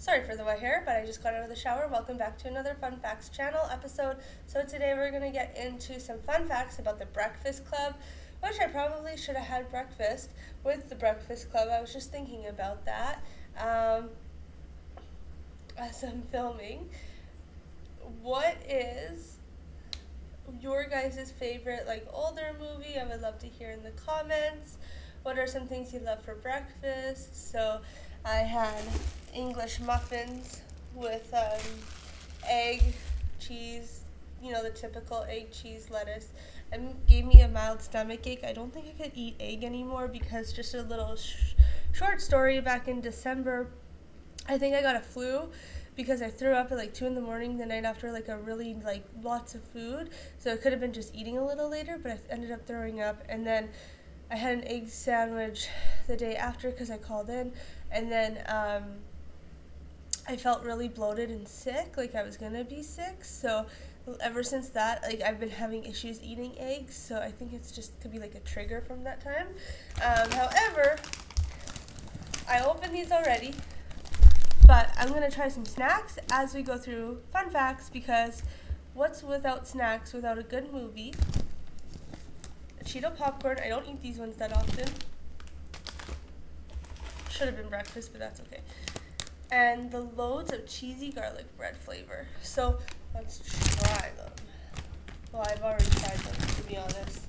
Sorry for the wet hair, but I just got out of the shower. Welcome back to another Fun Facts channel episode. So today we're going to get into some fun facts about the Breakfast Club, which I probably should have had breakfast with the Breakfast Club. I was just thinking about that um, as I'm filming. What is your guys' favorite like older movie? I would love to hear in the comments. What are some things you love for breakfast? So I had English muffins with um, egg, cheese, you know, the typical egg, cheese, lettuce, and gave me a mild stomach ache. I don't think I could eat egg anymore because just a little sh- short story back in December, I think I got a flu because I threw up at like two in the morning the night after like a really like lots of food. So it could have been just eating a little later, but I ended up throwing up and then I had an egg sandwich the day after because I called in, and then um, I felt really bloated and sick, like I was gonna be sick. So ever since that, like I've been having issues eating eggs. So I think it's just could be like a trigger from that time. Um, however, I opened these already, but I'm gonna try some snacks as we go through fun facts because what's without snacks without a good movie? Cheeto popcorn. I don't eat these ones that often. Should have been breakfast, but that's okay. And the loads of cheesy garlic bread flavor. So let's try them. Well, I've already tried them, to be honest.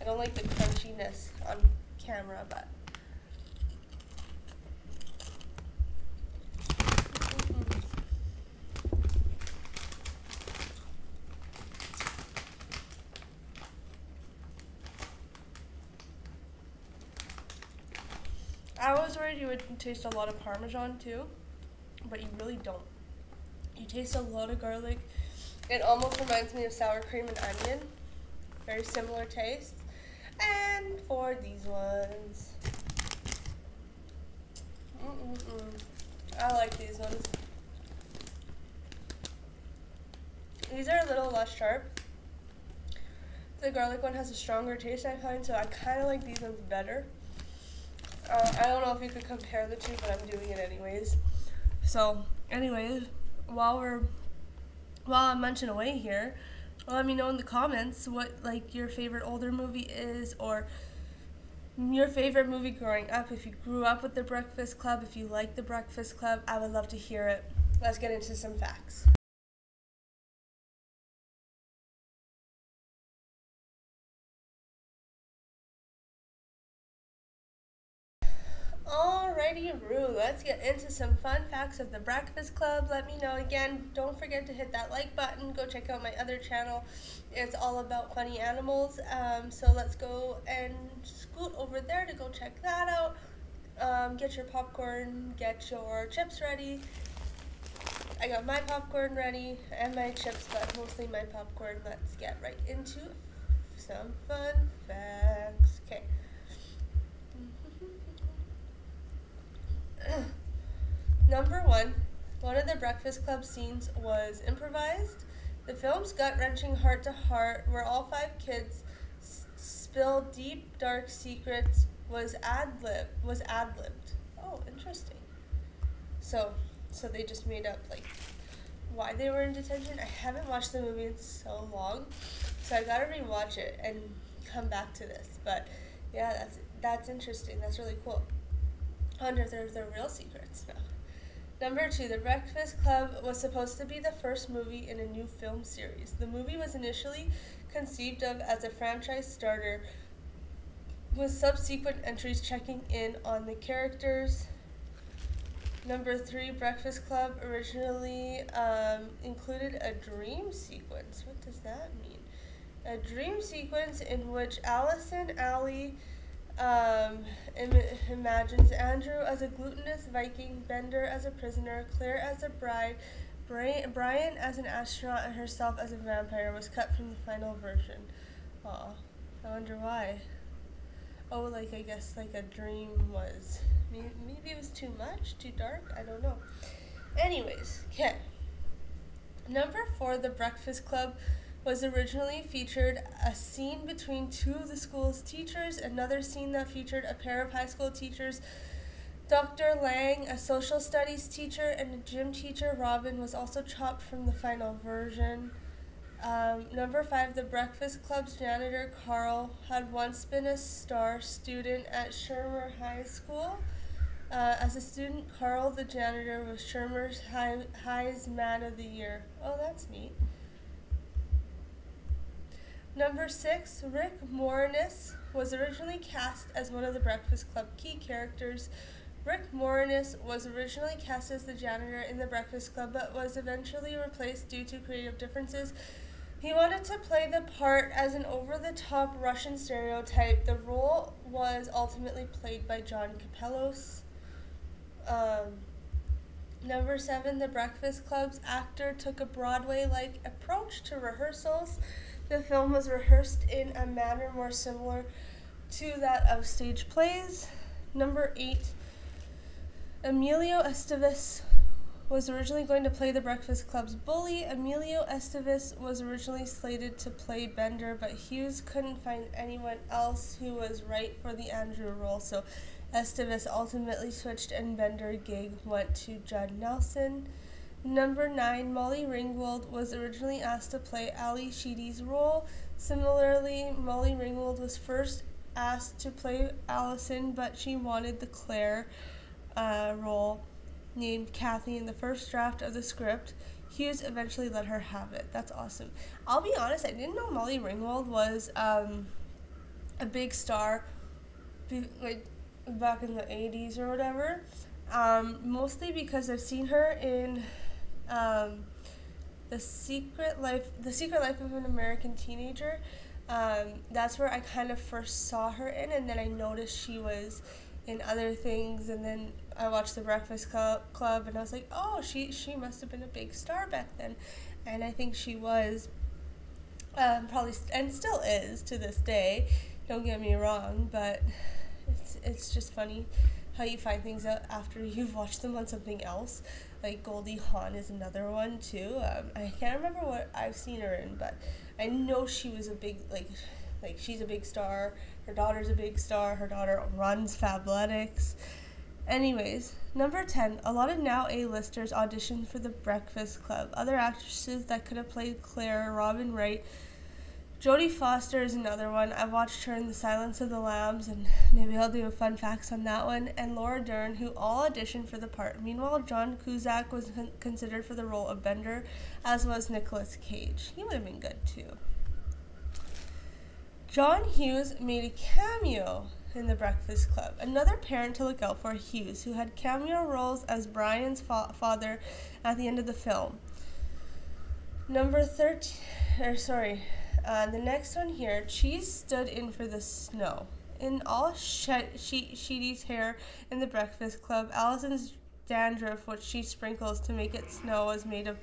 I don't like the crunchiness on camera, but I was worried you would taste a lot of Parmesan too, but you really don't. You taste a lot of garlic. It almost reminds me of sour cream and onion. Very similar taste. And for these ones. Mm-mm-mm. I like these ones. These are a little less sharp. The garlic one has a stronger taste, I find, so I kind of like these ones better. Uh, I don't know if you could compare the two, but I'm doing it anyways. So, anyways, while we're while I'm munching away here, let me know in the comments what like your favorite older movie is, or your favorite movie growing up. If you grew up with The Breakfast Club, if you like The Breakfast Club, I would love to hear it. Let's get into some facts. Alrighty, Roo, let's get into some fun facts of the Breakfast Club. Let me know again. Don't forget to hit that like button. Go check out my other channel. It's all about funny animals. Um, so let's go and scoot over there to go check that out. Um, get your popcorn, get your chips ready. I got my popcorn ready and my chips, but mostly my popcorn. Let's get right into some fun facts. Okay. Number one, one of the Breakfast Club scenes was improvised. The film's gut wrenching heart to heart, where all five kids s- spill deep, dark secrets, was ad lib was ad libbed. Oh, interesting. So, so they just made up like why they were in detention. I haven't watched the movie in so long, so I gotta rewatch it and come back to this. But yeah, that's that's interesting. That's really cool. If there's their real secrets now. Number two, The Breakfast Club was supposed to be the first movie in a new film series. The movie was initially conceived of as a franchise starter, with subsequent entries checking in on the characters. Number three, Breakfast Club originally um, included a dream sequence. What does that mean? A dream sequence in which Allison, Allie, um, Im- imagines Andrew as a glutinous Viking, Bender as a prisoner, Claire as a bride, Bri- Brian as an astronaut, and herself as a vampire was cut from the final version. Aw, I wonder why. Oh, like I guess like a dream was. Maybe, maybe it was too much, too dark. I don't know. Anyways, okay. Number four, The Breakfast Club was originally featured a scene between two of the school's teachers, another scene that featured a pair of high school teachers Dr. Lang, a social studies teacher, and a gym teacher, Robin, was also chopped from the final version. Um, number five, the Breakfast Club's janitor, Carl, had once been a star student at Shermer High School. Uh, as a student, Carl, the janitor, was Shermer's high, High's Man of the Year. Oh, that's neat. Number six, Rick Moranis was originally cast as one of the Breakfast Club key characters. Rick Moranis was originally cast as the janitor in the Breakfast Club, but was eventually replaced due to creative differences. He wanted to play the part as an over the top Russian stereotype. The role was ultimately played by John Kapelos. Um, number seven, The Breakfast Club's actor took a Broadway like approach to rehearsals. The film was rehearsed in a manner more similar to that of stage plays. Number eight, Emilio Estevez was originally going to play the Breakfast Club's bully. Emilio Estevez was originally slated to play Bender, but Hughes couldn't find anyone else who was right for the Andrew role, so Estevez ultimately switched and Bender gig went to Judd Nelson. Number 9, Molly Ringwald was originally asked to play Ally Sheedy's role. Similarly, Molly Ringwald was first asked to play Allison, but she wanted the Claire uh, role named Kathy in the first draft of the script. Hughes eventually let her have it. That's awesome. I'll be honest, I didn't know Molly Ringwald was um, a big star, like back in the 80s or whatever. Um, mostly because I've seen her in um, the Secret Life, The Secret Life of an American Teenager. Um, that's where I kind of first saw her in, and then I noticed she was in other things, and then I watched The Breakfast Club, and I was like, oh, she she must have been a big star back then, and I think she was. Um, probably st- and still is to this day. Don't get me wrong, but it's it's just funny how you find things out after you've watched them on something else. Like Goldie Hawn is another one too. Um, I can't remember what I've seen her in, but I know she was a big like like she's a big star. Her daughter's a big star. Her daughter runs Fabletics. Anyways, number 10, a lot of now A-listers auditioned for the Breakfast Club. Other actresses that could have played Claire, Robin Wright, Jodie Foster is another one. I watched her in The Silence of the Lambs, and maybe I'll do a fun facts on that one. And Laura Dern, who all auditioned for the part. Meanwhile, John Cusack was con- considered for the role of Bender, as was Nicolas Cage. He would have been good too. John Hughes made a cameo in The Breakfast Club. Another parent to look out for, Hughes, who had cameo roles as Brian's fa- father at the end of the film. Number 13, or sorry, uh, the next one here, Cheese stood in for the snow. In all she- she- Sheedy's hair in the Breakfast Club, Allison's dandruff, which she sprinkles to make it snow, was made of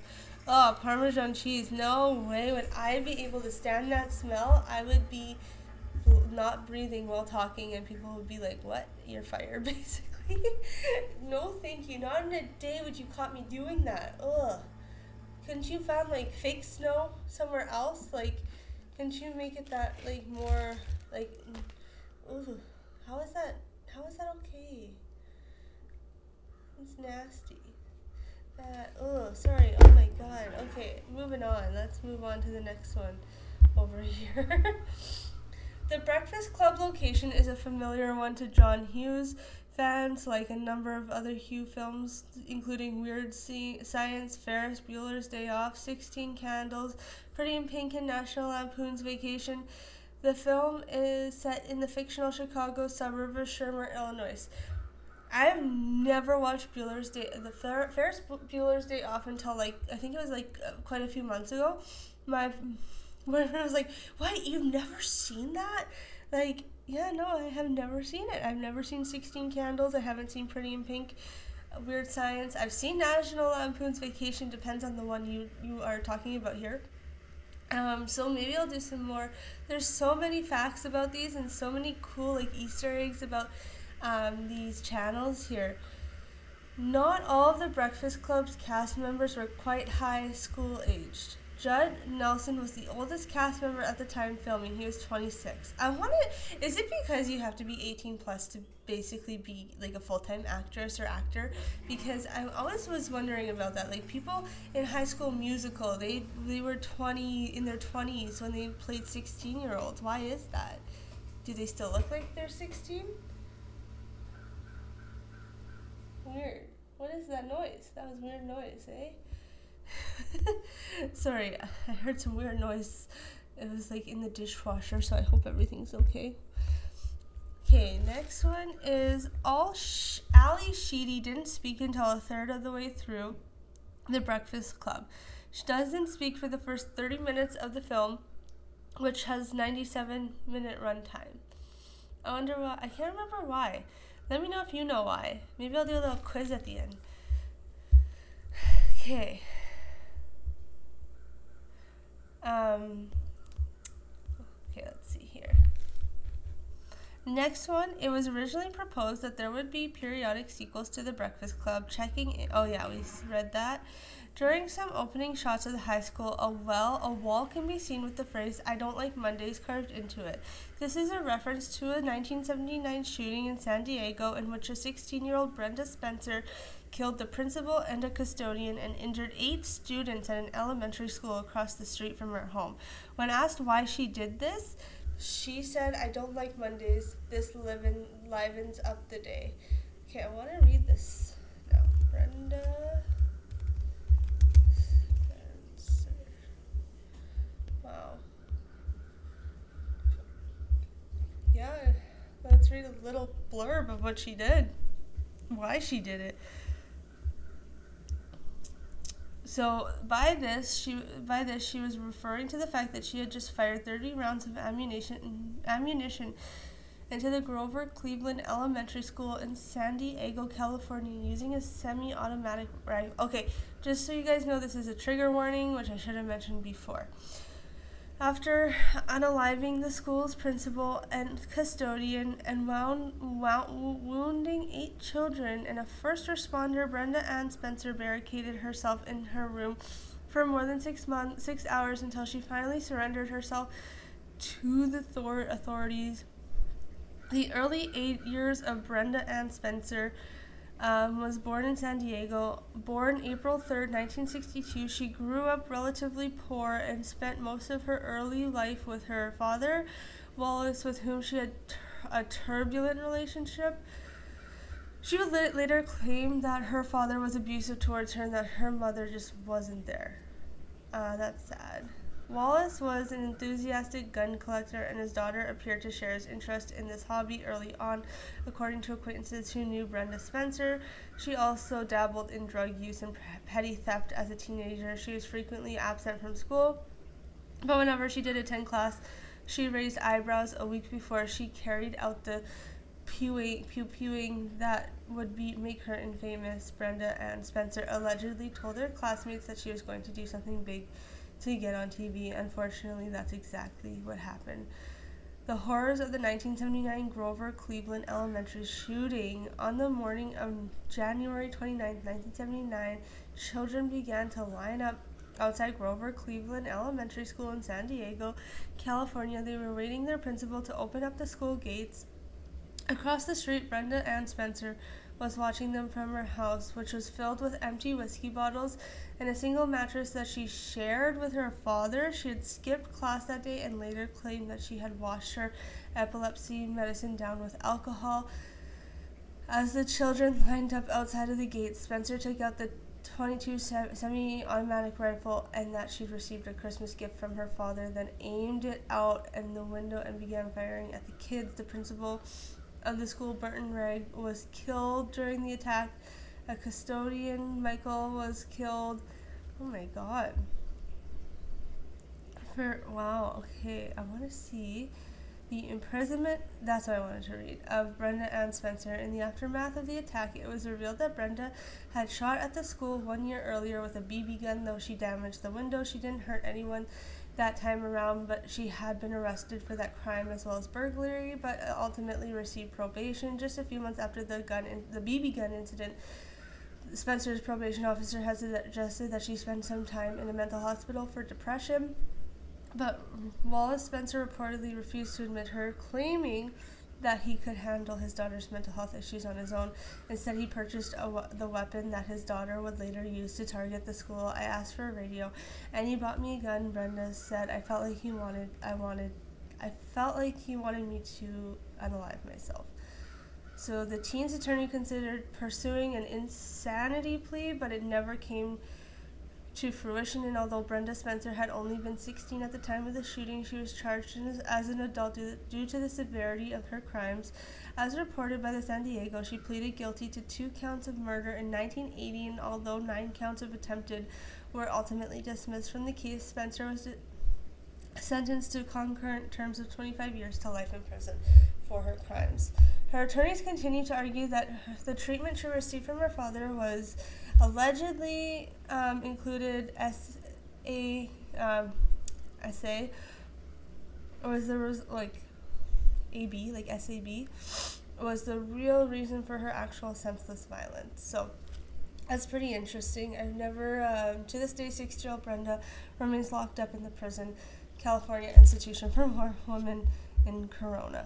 oh Parmesan cheese. No way would I be able to stand that smell. I would be not breathing while talking, and people would be like, "What? You're fired, basically." no, thank you. Not in a day would you caught me doing that. Ugh. Couldn't you find like fake snow somewhere else? Like couldn't you make it that like more like ooh, how is that how is that okay? It's nasty. That oh sorry, oh my god. Okay, moving on. Let's move on to the next one over here. the Breakfast Club location is a familiar one to John Hughes fans, like a number of other Hugh films, including Weird Science, Ferris Bueller's Day Off, 16 Candles, Pretty in Pink, and National Lampoon's Vacation. The film is set in the fictional Chicago suburb of Shermer, Illinois. I've never watched Bueller's Day, the Fer- Ferris Bueller's Day Off until like I think it was like uh, quite a few months ago. My boyfriend was like, "What? You've never seen that?" Like yeah, no, I have never seen it. I've never seen 16 Candles. I haven't seen Pretty in Pink, Weird Science. I've seen National Lampoon's Vacation. Depends on the one you, you are talking about here. Um, so maybe I'll do some more. There's so many facts about these and so many cool like Easter eggs about um, these channels here. Not all of the Breakfast Club's cast members were quite high school aged. Judd Nelson was the oldest cast member at the time filming. He was 26. I want to. Is it because you have to be 18 plus to basically be like a full time actress or actor? Because I always was wondering about that. Like people in High School Musical, they they were 20 in their 20s when they played 16 year olds. Why is that? Do they still look like they're 16? Weird. What is that noise? That was weird noise, eh? Sorry, I heard some weird noise. It was like in the dishwasher, so I hope everything's okay. Okay, next one is all Sh- Ally Sheedy didn't speak until a third of the way through The Breakfast Club. She doesn't speak for the first 30 minutes of the film, which has 97 minute runtime. I wonder why. I can't remember why. Let me know if you know why. Maybe I'll do a little quiz at the end. Okay. Um, okay, let's see here. Next one, it was originally proposed that there would be periodic sequels to The Breakfast Club. Checking in, oh yeah, we read that. During some opening shots of the high school, a well, a wall can be seen with the phrase "I don't like Mondays" carved into it. This is a reference to a 1979 shooting in San Diego in which a 16-year-old Brenda Spencer killed the principal and a custodian and injured eight students at an elementary school across the street from her home. When asked why she did this, she said, I don't like Mondays. This livin- livens up the day. Okay, I want to read this now. Brenda. Wow. Yeah, let's read a little blurb of what she did, why she did it. So by this, she by this she was referring to the fact that she had just fired 30 rounds of ammunition ammunition into the Grover Cleveland Elementary School in San Diego, California, using a semi-automatic rifle. Okay, just so you guys know, this is a trigger warning, which I should have mentioned before. After unaliving the school's principal and custodian and wound, wound, wounding eight children and a first responder, Brenda Ann Spencer barricaded herself in her room for more than six months, six hours until she finally surrendered herself to the authorities. The early eight years of Brenda Ann Spencer um, was born in San Diego. Born April 3rd, 1962, she grew up relatively poor and spent most of her early life with her father, Wallace, with whom she had a turbulent relationship. She would later claim that her father was abusive towards her and that her mother just wasn't there. Uh, that's sad. Wallace was an enthusiastic gun collector, and his daughter appeared to share his interest in this hobby early on, according to acquaintances who knew Brenda Spencer. She also dabbled in drug use and petty theft as a teenager. She was frequently absent from school, but whenever she did attend class, she raised eyebrows a week before she carried out the pew pewing that would be make her infamous. Brenda Ann Spencer allegedly told her classmates that she was going to do something big to get on TV. Unfortunately, that's exactly what happened. The horrors of the 1979 Grover Cleveland Elementary shooting on the morning of January 29, 1979, children began to line up outside Grover Cleveland Elementary School in San Diego, California. They were waiting their principal to open up the school gates. Across the street, Brenda Ann Spencer was watching them from her house, which was filled with empty whiskey bottles and a single mattress that she shared with her father. She had skipped class that day and later claimed that she had washed her epilepsy medicine down with alcohol. As the children lined up outside of the gate, Spencer took out the 22 semi automatic rifle and that she'd received a Christmas gift from her father, then aimed it out in the window and began firing at the kids. The principal of the school, Burton Wragg, was killed during the attack. A custodian, Michael, was killed. Oh my god. For wow, okay, I want to see the imprisonment. That's what I wanted to read of Brenda Ann Spencer. In the aftermath of the attack, it was revealed that Brenda had shot at the school one year earlier with a BB gun. Though she damaged the window, she didn't hurt anyone that time around, but she had been arrested for that crime as well as burglary, but ultimately received probation just a few months after the gun in, the BB gun incident. Spencer's probation officer has suggested that she spend some time in a mental hospital for depression. But Wallace Spencer reportedly refused to admit her, claiming that he could handle his daughter's mental health issues on his own. Instead, he purchased a, the weapon that his daughter would later use to target the school. I asked for a radio, and he bought me a gun. Brenda said, "I felt like he wanted. I wanted. I felt like he wanted me to unalive myself." So the teen's attorney considered pursuing an insanity plea, but it never came to fruition. And although Brenda Spencer had only been 16 at the time of the shooting, she was charged as an adult due to the severity of her crimes. As reported by the San Diego, she pleaded guilty to two counts of murder in 1980, and although nine counts of attempted were ultimately dismissed from the case, Spencer was sentenced to concurrent terms of 25 years to life in prison for her crimes. Her attorneys continue to argue that the treatment she received from her father was allegedly um, included S A um, SA was there was like AB like SAB was the real reason for her actual senseless violence. So that's pretty interesting. I've never, um, to this day, six year old Brenda remains locked up in the prison, California Institution for more Women in Corona.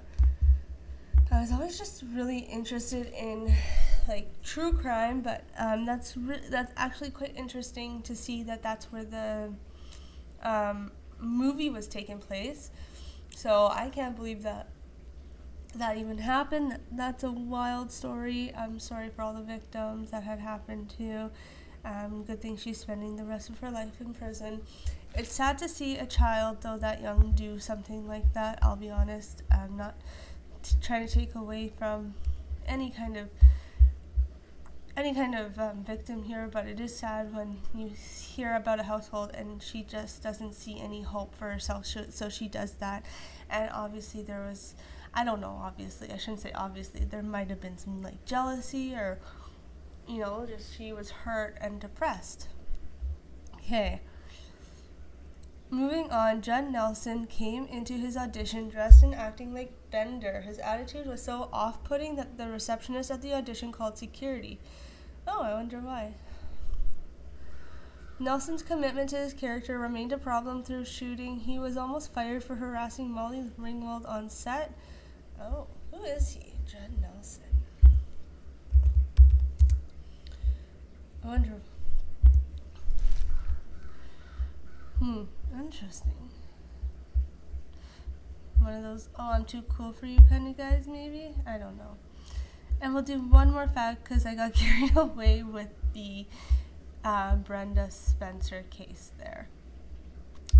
I was always just really interested in like true crime, but um, that's re- that's actually quite interesting to see that that's where the um, movie was taking place. So I can't believe that that even happened. That's a wild story. I'm sorry for all the victims that had happened to. Um, good thing she's spending the rest of her life in prison. It's sad to see a child, though that young, do something like that. I'll be honest. I'm not t- trying to take away from any kind of any kind of um, victim here, but it is sad when you hear about a household and she just doesn't see any hope for herself, so she does that. And obviously, there was, I don't know, obviously, I shouldn't say obviously, there might have been some like jealousy or, you know, just she was hurt and depressed. Okay. Moving on, Judd Nelson came into his audition dressed and acting like Bender. His attitude was so off putting that the receptionist at the audition called security. Oh, I wonder why. Nelson's commitment to his character remained a problem through shooting. He was almost fired for harassing Molly Ringwald on set. Oh, who is he? Judd Nelson. I wonder. Hmm, interesting. One of those, oh, I'm too cool for you kind of guys, maybe? I don't know. And we'll do one more fact because I got carried away with the uh, Brenda Spencer case there.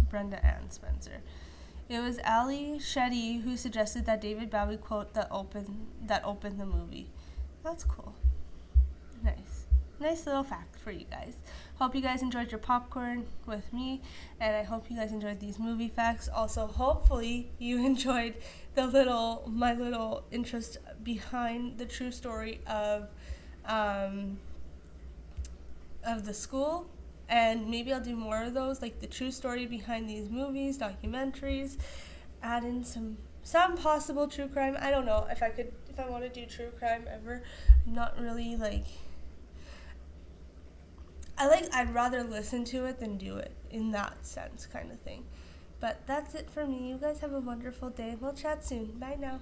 Brenda Ann Spencer. It was Ally Sheedy who suggested that David Bowie quote that opened that opened the movie. That's cool. Nice. Nice little fact for you guys. Hope you guys enjoyed your popcorn with me, and I hope you guys enjoyed these movie facts. Also, hopefully you enjoyed the little my little interest behind the true story of um, of the school and maybe I'll do more of those like the true story behind these movies documentaries add in some some possible true crime I don't know if I could if I want to do true crime ever I'm not really like I like I'd rather listen to it than do it in that sense kind of thing. But that's it for me. You guys have a wonderful day. We'll chat soon. Bye now